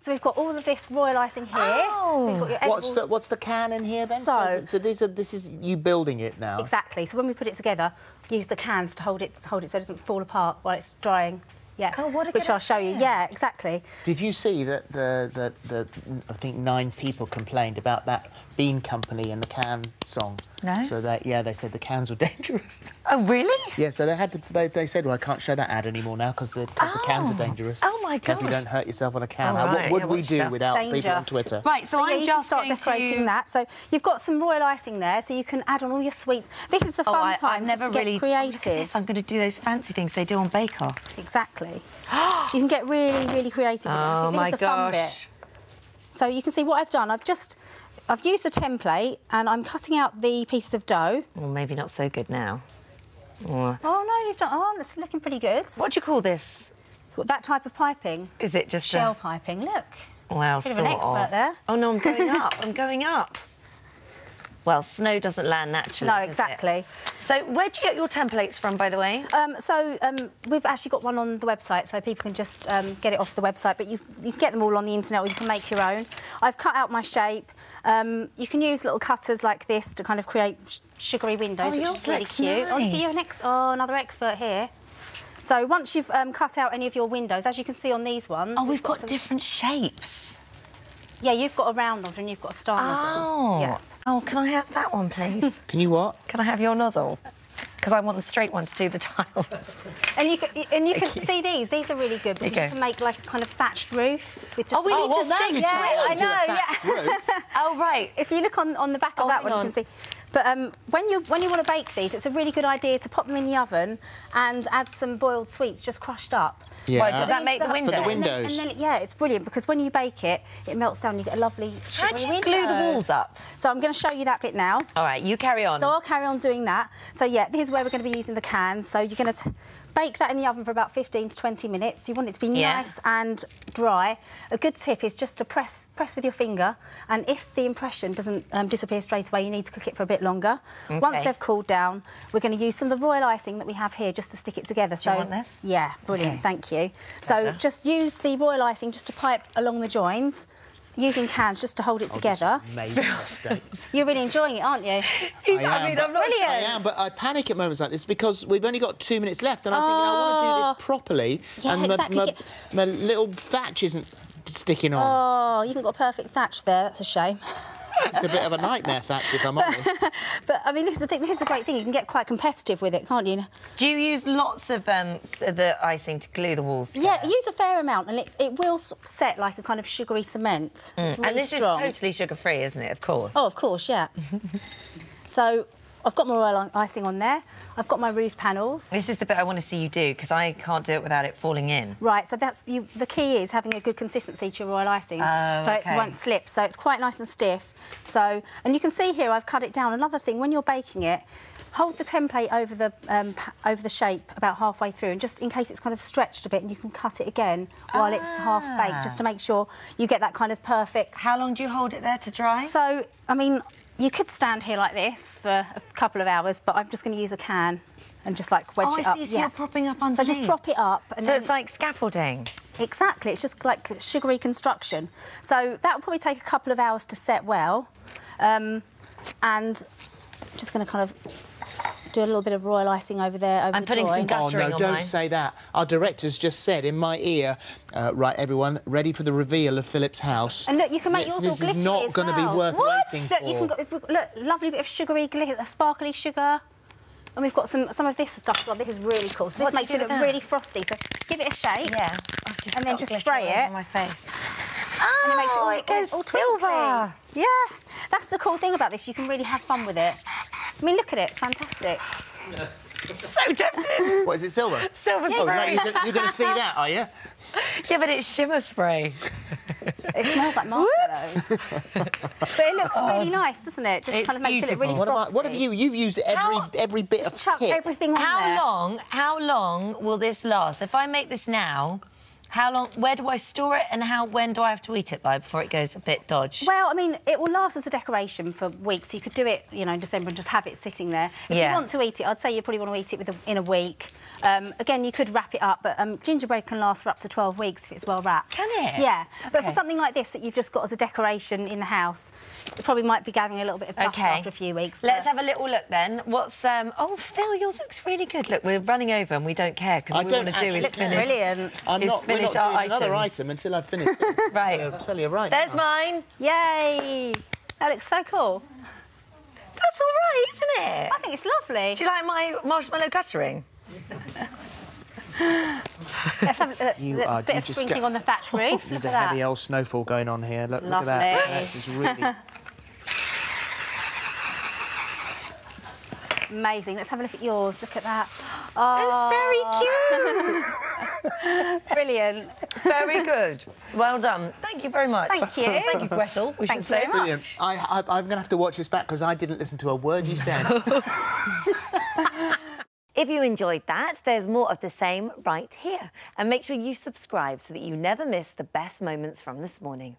So we've got all of this royal icing here. Oh. So you've got oh. your What's the what's the can in here then? So- so, these are this is you building it now. Exactly. So when we put it together, use the cans to hold it hold it so it doesn't fall apart while it's drying. Yeah. Oh, what a Which I'll show you. Yeah, exactly. Did you see that the, the the I think nine people complained about that bean company and the can song? No. So that yeah, they said the cans were dangerous. Oh, really? yeah, so they had to they, they said well I can't show that ad anymore now because the, 'cause the cans are Oh. dangerous. Oh, my Careful you don't hurt yourself on a can. All Now, right, what would yeah, we do that. without people on Twitter? Right, so, So, I'm yeah, just start going decorating to... that. So you've got some royal icing there, so you can add on all your sweets. This is the Oh, fun I, time I've never to really... get Oh, creative. this, I'm going to do those fancy things they do on Bake Off. Exactly. you can get really, really creative. with it. I Oh, my is the fun gosh. bit. So you can see what I've done. I've just, I've used the template and I'm cutting out the pieces of dough. Well, maybe not so good now. Oh. Oh no, you've done. Oh, that's looking pretty good. What do you call this? That type of piping, Is it just shell a... piping. Look. Well, Bit of an expert of. there. Oh, no, I'm going up. I'm going up. Well, snow doesn't land naturally, No, exactly. So where do you get your templates from, by the way? Um, so um, we've actually got one on the website, so people can just um, get it off the website. But you, you can get them all on the internet, or you can make your own. I've cut out my shape. Um, you can use little cutters like this to kind of create sh- sugary windows, Oh, which is really cute. Oh, nice. you, an ex- oh, another expert here. So once you've um, cut out any of your windows, as you can see on these ones, Oh, we've got some- different shapes. Yeah, you've got a round nozzle and you've got a star nozzle. Oh. Yeah. Oh, can I have that one, please? Can you what? can I have your nozzle? Because I want the straight one to do the tiles. And you can, and you can you. see these. These are really good because Okay. you can make like a kind of thatched roof with just Oh, we a- need to well, now stick you Yeah, I to do a know, yeah. oh, right. If you look on, on the back of Oh, that hang one, you can see. But um, when you when you want to bake these, it's a really good idea to pop them in the oven and add some boiled sweets just crushed up. Yeah. Right, does that make the oven. windows? For the And then- And then, yeah, it's brilliant because when you bake it, it melts down. You get a lovely. How do sugary you glue the walls up? So I'm going to show you that bit now. All right, you carry on. So I'll carry on doing that. So yeah, this is where we're going to be using the cans. So you're going to bake that in the oven for about 15 to 20 minutes. You want it to be Yeah. nice and dry. A good tip is just to press press with your finger, and if the impression doesn't um, disappear straight away, you need to cook it for a bit longer. Once they've cooled down, we're going to use some of the royal icing that we have here just to stick it together. so you want this? yeah, brilliant. Okay. Thank you. So just use the royal icing just to pipe along the joins. Using cans just to hold it together. Major. You're really enjoying it, aren't you? I am, but- Brilliant. I am, but I panic at moments like this because we've only got two minutes left, and I'm thinking I want to do Oh. this properly, Yeah, and my, exactly. my, my little thatch isn't sticking on. Oh, you haven't got a perfect thatch there. That's a shame. It's a bit of a nightmare thatch, if I'm honest. But I mean, this is the thing. This is the great thing. You can get quite competitive with it, can't you? Do you use lots of um, the icing to glue the walls? Yeah, use a fair amount, and it's, it will set like a kind of sugary cement. It's really And this strong. is totally sugar-free, isn't it? Of course. Oh, of course, yeah. so I've got my royal icing on there. I've got my roof panels. This is the bit I want to see you do because I can't do it without it falling in. Right, so that's you, the key is having a good consistency to your royal icing, Oh, so okay. it won't slip. So it's quite nice and stiff. So, and you can see here I've cut it down. Another thing, when you're baking it, hold the template over the um, over the shape about halfway through, and just in case it's kind of stretched a bit, and you can cut it again while it's half baked, just to make sure you get that kind of perfect. How long do you hold it there to dry? So, I mean, you could stand here like this for a couple of hours, but I'm just going to use a can and just like wedge oh, it I up. see. So you're propping up underneath. So just prop it up. And So then- it's like scaffolding. Exactly, it's just like sugary construction. So that will probably take a couple of hours to set well. Um, and I'm just going to kind of do a little bit of royal icing over there. Over I'm the putting some join. gu- Oh no! on Don't mine. say that. Our director's just said in my ear, uh, "Right, everyone, ready for the reveal of Phillip's house." And look, you can make This- yours This all is not as going to be well. worth what? waiting look, for. you can go, we've look, lovely bit of sugary glitter, sparkly sugar. And we've got some some of this stuff as well. This is really cool. So What this do makes it look that? really frosty. So give it a shake. Yeah. Just And then just glitter spray it. over my face. and it makes it all, Oh, it goes all, all silver. Yeah, that's the cool thing about this. You can really have fun with it. I mean, look at it. It's fantastic. So tempted. What is it, silver? Silver Oh, no, spray. you're, gonna- you're going to see that, are you? Yeah, but it's shimmer spray. It smells like marshmallows. but it looks really oh. nice, doesn't it? Just It's kind of makes it look really. What frosty. about what have you? You've used every How- every bit Just of chuck kit. everything on How there. long? How long will this last? If I make this now, how long? Where do I store it, and how? When do I have to eat it by before it goes a bit dodge? Well, I mean, it will last as a decoration for weeks. You could do it, you know, in December and just have it sitting there. If Yeah. you want to eat it, I'd say you probably want to eat it with a, in a week. Um, again, you could wrap it up, but um, gingerbread can last for up to 12 weeks if it's well wrapped. Can it? Yeah. But for something like this that you've just got as a decoration in the house, it probably might be gathering a little bit of dust Okay. after a few weeks. Let's have a little look then. What's um? Oh, Phil, yours looks really good. Look, we're running over and we don't care because I all we want to do actually is Looks finish. finish. brilliant. I'm is not, we're finish our doing another item until I've finished. this. Right. I'll tell you right There's now. mine. Yay! That looks so cool. That's all right, isn't it? I think it's lovely. Do you like my marshmallow guttering? Let's have a, a, You a are- bit you of just sprinkling get- on the thatch roof. There's Look a heavy that. old snowfall going on here. Look, look at that. Lovely. This is really. Amazing. Let's have a look at yours. Look at that. Oh, It's very cute. brilliant. very good. Well done. Thank you very much. Thank you. Thank you, Gretel. We Thank should you say. very much. Brilliant. I, I, I'm going to have to watch this back because I didn't listen to a word you said. If you enjoyed that, there's more of the same right here. And make sure you subscribe so that you never miss the best moments from this morning.